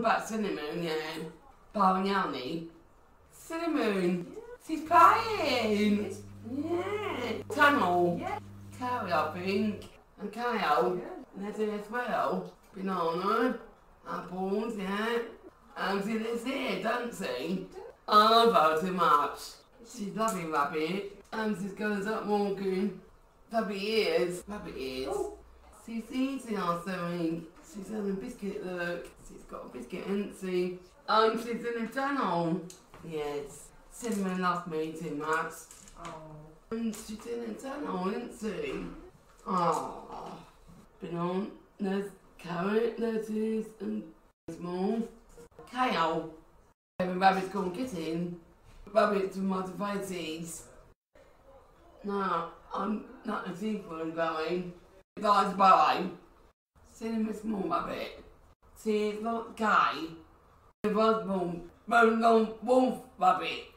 about Cinnamon, yeah. Bargnani. Cinnamon. She's playing. Yeah. Tunnel. Yeah. Carrie, I think. And kale. And that's as well. Banana. Apples, yeah. And see, that's it, don't she? Love her too much. She's lovely, Rabbit. And she's goes up walking. Rabbit ears. Rabbit ears. Oh. She's eating our sewing. She's having a biscuit, look. She's got a biscuit, ain't she? And she's in a tunnel. Yes. Cinnamon loves me too much. Oh. And she's in a tunnel, isn't she? Oh. Banana, there's carrot, lettuce, and small. Kale. When rabbits gone getting. Rabbits with motivations. No, I'm not a sequel going. Guys, bye. sy'n ymwys mwm a bit, sy'n fel gai, sy'n fel mwm, mewn mwm, mwm a bit.